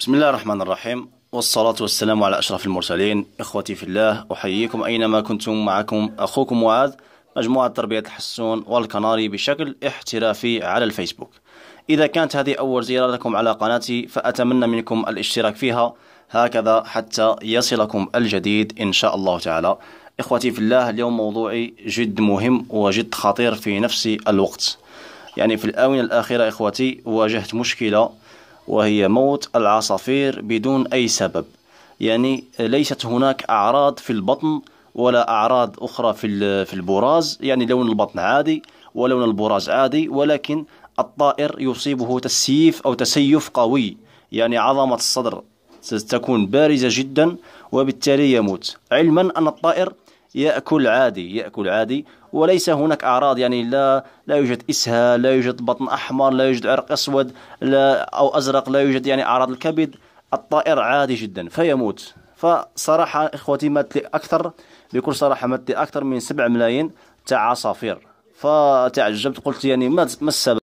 بسم الله الرحمن الرحيم والصلاة والسلام على أشرف المرسلين. إخوتي في الله أحييكم أينما كنتم معكم. أخوكم معاذ مجموعة تربية الحسون والكناري بشكل احترافي على الفيسبوك. إذا كانت هذه أول زيارة لكم على قناتي فأتمنى منكم الاشتراك فيها. هكذا حتى يصلكم الجديد إن شاء الله تعالى. إخوتي في الله اليوم موضوعي جد مهم وجد خطير في نفس الوقت. يعني في الآونة الأخيرة إخوتي واجهت مشكلة وهي موت العصافير بدون أي سبب. يعني ليست هناك أعراض في البطن ولا أعراض أخرى في في البراز. يعني لون البطن عادي ولون البراز عادي ولكن الطائر يصيبه تسييف أو تسيف قوي. يعني عظمة الصدر ستكون بارزة جدا وبالتالي يموت. علما أن الطائر يأكل عادي يأكل عادي. وليس هناك أعراض يعني لا لا يوجد إسهال لا يوجد بطن أحمر لا يوجد عرق أسود لا أو أزرق لا يوجد يعني أعراض الكبد. الطائر عادي جدا فيموت. فصراحة إخوتي مات لي أكثر بكل صراحة مات لي أكثر من 7 ملايين تاع عصافير. فتعجبت قلت يعني ما السبب؟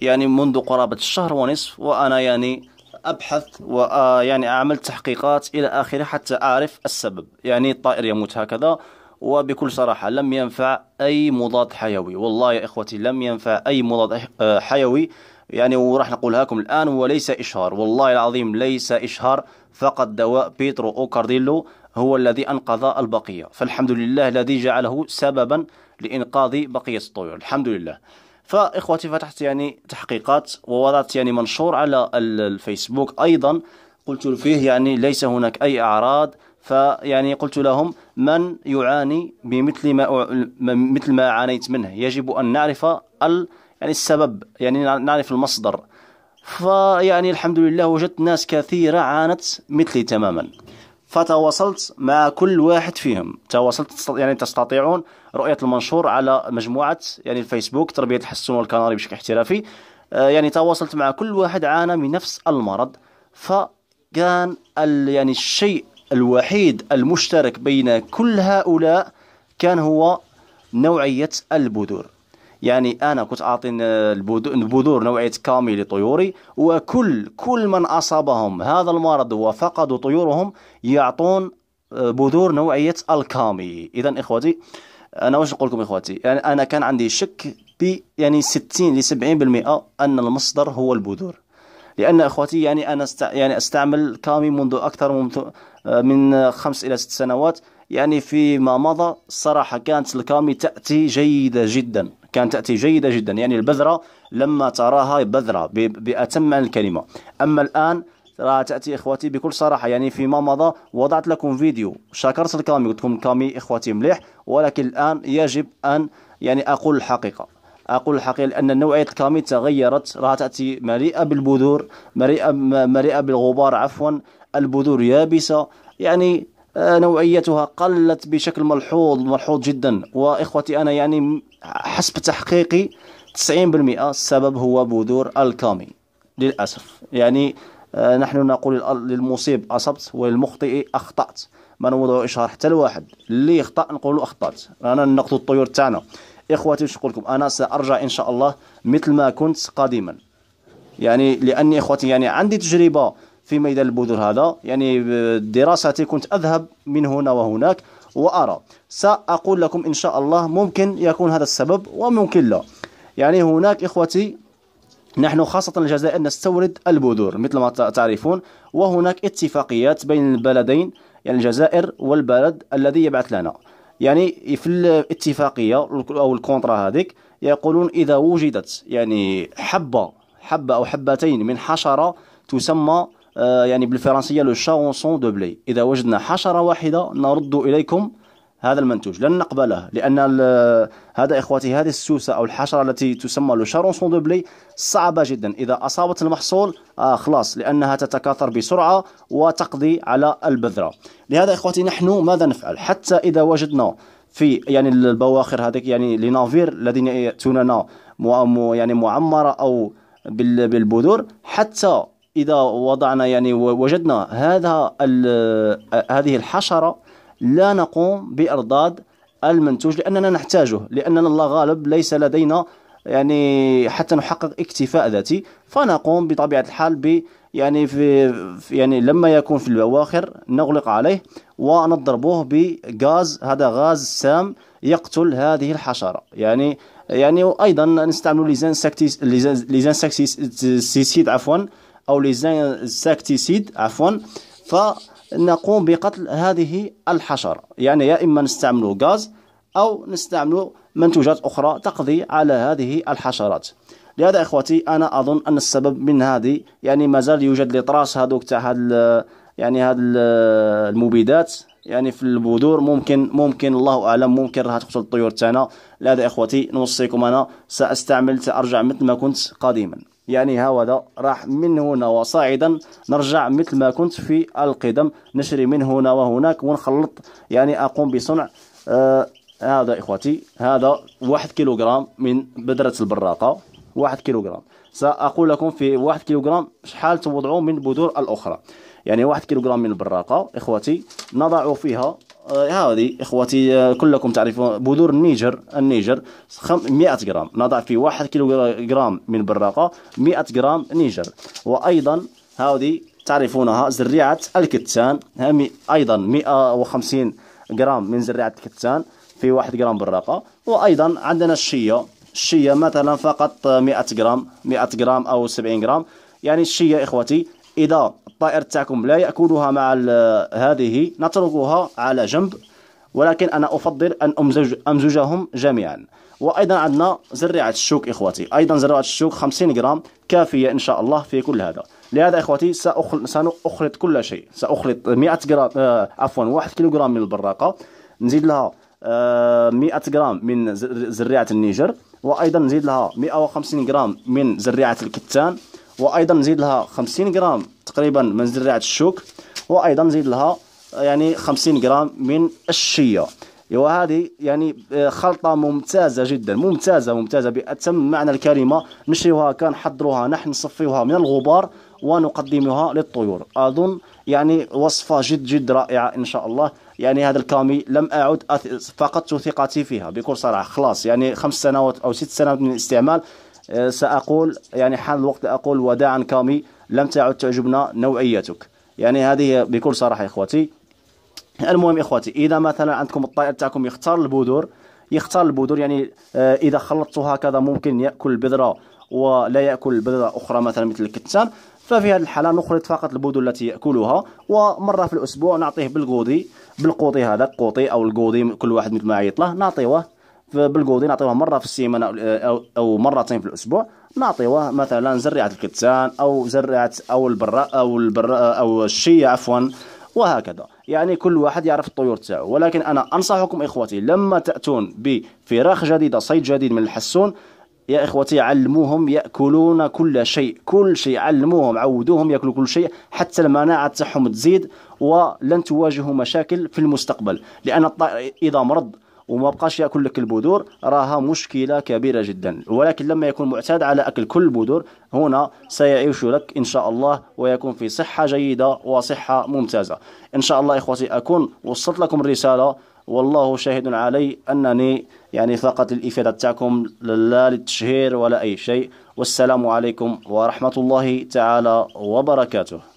يعني منذ قرابة الشهر ونصف وأنا يعني أبحث ويعني أعمل تحقيقات إلى آخره حتى أعرف السبب. يعني الطائر يموت هكذا وبكل صراحة لم ينفع أي مضاد حيوي. والله يا إخوتي لم ينفع أي مضاد حيوي. يعني وراح نقولها لكم الآن وليس إشهار. والله العظيم ليس إشهار. فقط دواء بيترو أو كارديلو هو الذي أنقذ البقية. فالحمد لله الذي جعله سببا لإنقاذ بقية الطيور. الحمد لله. فإخوتي فتحت يعني تحقيقات ووضعت يعني منشور على الفيسبوك أيضا. قلت فيه يعني ليس هناك أي أعراض. فيعني قلت لهم من يعاني بمثل ما مثل ما عانيت منه. يجب أن نعرف ال يعني السبب يعني نعرف المصدر. فيعني الحمد لله وجدت ناس كثيرة عانت مثلي تماما. فتواصلت مع كل واحد فيهم. تواصلت يعني تستطيعون رؤية المنشور على مجموعة يعني الفيسبوك تربية الحسون والكناري بشكل احترافي. آه، يعني تواصلت مع كل واحد عانى من نفس المرض. فكان يعني الشيء الوحيد المشترك بين كل هؤلاء كان هو نوعية البذور. يعني أنا كنت أعطي البذور نوعية كامي لطيوري وكل كل من أصابهم هذا المرض وفقدوا طيورهم يعطون آه، بذور نوعية الكامي. إذا إخوتي أنا واش نقول لكم إخوتي؟ يعني أنا كان عندي شك ب يعني 60 ل 70% أن المصدر هو البذور. لأن إخوتي يعني أنا است... يعني أستعمل كامي منذ أكثر من من خمس إلى ست سنوات. يعني فيما مضى الصراحة كانت الكامي تأتي جيدة جدا. كانت تأتي جيدة جدا. يعني البذرة لما تراها بذرة بأتم من الكلمة. أما الآن راح تأتي إخواتي بكل صراحة. يعني فيما مضى وضعت لكم فيديو شكرت الكامي قلت لكم الكامي إخواتي مليح ولكن الآن يجب أن يعني أقول الحقيقة. أقول الحقيقة لأن نوعية الكامي تغيرت راح تأتي مليئة بالبذور مليئة, مليئة بالغبار عفوا البذور يابسة يعني آه، نوعيتها قلت بشكل ملحوظ ملحوظ جدا. وإخوتي أنا يعني حسب تحقيقي 90% السبب هو بذور الكامي للأسف. يعني آه، نحن نقول للمصيب أصبت وللمخطئ أخطأت. ما نوضع إشهار حتى الواحد. اللي يخطأ نقول أخطأت. أنا نقد الطيور تاعنا. إخواتي نقول لكم أنا سأرجع إن شاء الله مثل ما كنت قديما. يعني لأني إخواتي يعني عندي تجربة في ميدان البذور هذا. يعني دراستي كنت أذهب من هنا وهناك وأرى. سأقول لكم إن شاء الله ممكن يكون هذا السبب وممكن لا. يعني هناك إخوتي نحن خاصة الجزائر نستورد البذور مثل ما تعرفون. وهناك اتفاقيات بين البلدين يعني الجزائر والبلد الذي يبعث لنا. يعني في الاتفاقية أو ال contrat هذيك يقولون إذا وجدت يعني حبة حبة أو حبتين من حشرة تسمى آه، يعني بالفرنسية le charançon du blé إذا وجدنا حشرة واحدة نرد إليكم هذا المنتوج. لن نقبله لأن هذا إخواتي هذه السوسة أو الحشرة التي تسمى le charançon du blé صعبة جدا. إذا أصابت المحصول آه خلاص لأنها تتكاثر بسرعة وتقضي على البذرة. لهذا إخواتي نحن ماذا نفعل؟ حتى إذا وجدنا في يعني البواخر هذيك يعني لنافير الذين يأتوننا يعني معمرة أو بالبذور حتى إذا وضعنا يعني وجدنا هذا هذه الحشرة لا نقوم بإرداد المنتوج لأننا نحتاجه لأننا الله غالب ليس لدينا يعني حتى نحقق اكتفاء ذاتي. فنقوم بطبيعة الحال ب يعني في يعني لما يكون في الأواخر نغلق عليه ونضربه بغاز هذا غاز سام يقتل هذه الحشرة. يعني يعني أيضا نستعمل ليزان ليزان ساكتيسيد عفوا أو ليزان ساكتيسيد عفوا. فنقوم بقتل هذه الحشرة. يعني يا إما نستعمل غاز أو نستعمل منتوجات أخرى تقضي على هذه الحشرات. لهذا إخوتي أنا أظن أن السبب من هذه يعني ما زال يوجد لطراس هذوك تاع هاد يعني هاد المبيدات. يعني في البذور ممكن ممكن الله أعلم ممكن راح تقتل الطيور تاعنا. لهذا إخوتي نوصيكم أنا سأستعمل سأرجع مثل ما كنت قديما. يعني هذا راح من هنا وصاعدا نرجع مثل ما كنت في القدم نشري من هنا وهناك ونخلط يعني أقوم بصنع آه هذا إخوتي هذا واحد كيلوغرام من بذرة البراقة واحد كيلوغرام. سأقول لكم في واحد كيلوغرام شحال توضعوا من البذور الأخرى. يعني واحد كيلوغرام من البراقة إخوتي نضع فيها هذه إخوتي آه كلكم تعرفون بذور النيجر النيجر 100 غرام نضع في واحد كيلوغرام من البراقة 100 غرام نيجر. وأيضا هذه تعرفونها زريعة الكتان أيضا 150 غرام من زريعة الكتان في واحد غرام براقة. وأيضا عندنا الشيا الشيا مثلا فقط 100 غرام 100 غرام أو 70 غرام يعني الشيا إخوتي إذا الطائر تاعكم لا يأكلها مع هذه نتركها على جنب ولكن أنا أفضل أن أمزج أمزجهم جميعا. وأيضا عندنا زريعة الشوك إخوتي. أيضا زريعة الشوك 50 غرام كافية إن شاء الله في كل هذا. لهذا إخوتي سأخلط كل شيء. سأخلط 100 غرام آه عفوا 1 كيلوغرام من البراقة. نزيد لها 100 آه، غرام من زريعة النيجر وأيضا نزيد لها 150 غرام من زريعة الكتان. وأيضا نزيد لها 50 غرام تقريبا من زريعة الشوك وأيضا نزيد لها يعني 50 غرام من الشيا وهذه يعني آه، خلطة ممتازة جدا ممتازة ممتازة بأتم معنى الكلمة. نشريوها كنحضروها نحن نصفيوها من الغبار ونقدمها للطيور. أظن يعني وصفة جد جد رائعة إن شاء الله. يعني هذا الكامي لم أعد فقدت ثقتي فيها بكل صراحة. خلاص يعني خمس سنوات أو ست سنوات من الاستعمال سأقول يعني حان الوقت أقول وداعا كامي لم تعد تعجبنا نوعيتك. يعني هذه بكل صراحة إخوتي. المهم إخوتي إذا مثلا عندكم الطائر تاعكم يختار البذور يختار البذور يعني آه، إذا خلطته هكذا ممكن يأكل البذرة ولا يأكل بذرة أخرى مثلا مثل الكتان. ففي هذه الحالة نخلط فقط البذور التي يأكلها ومرة في الأسبوع نعطيه بالقوضي بالقوطي هذا القوطي أو القوضي كل واحد مثل ما عيط له نعطيوه بالقوضي نعطيوه مرة في السيمانة أو, أو مرتين في الأسبوع. نعطيوه مثلا زريعة الكتان أو زريعة أو البراء أو البراء أو الشيا عفوا وهكذا. يعني كل واحد يعرف الطيور تاعو. ولكن أنا أنصحكم إخوتي لما تأتون بفراخ جديدة صيد جديد من الحسون يا إخوتي علموهم يأكلون كل شيء. كل شيء علموهم عودوهم يأكلوا كل شيء. حتى المناعة تاعهم تزيد ولن تواجهوا مشاكل في المستقبل. لأن الطائر إذا مرض وما بقاش ياكل لك البذور راها مشكلة كبيرة جدا. ولكن لما يكون معتاد على أكل كل البذور هنا سيعيش لك إن شاء الله ويكون في صحة جيدة وصحة ممتازة. إن شاء الله إخوتي أكون وصلت لكم الرسالة. والله شاهد علي أنني يعني فقط الإفادة تاعكم لا للتشهير ولا أي شيء. والسلام عليكم ورحمة الله تعالى وبركاته.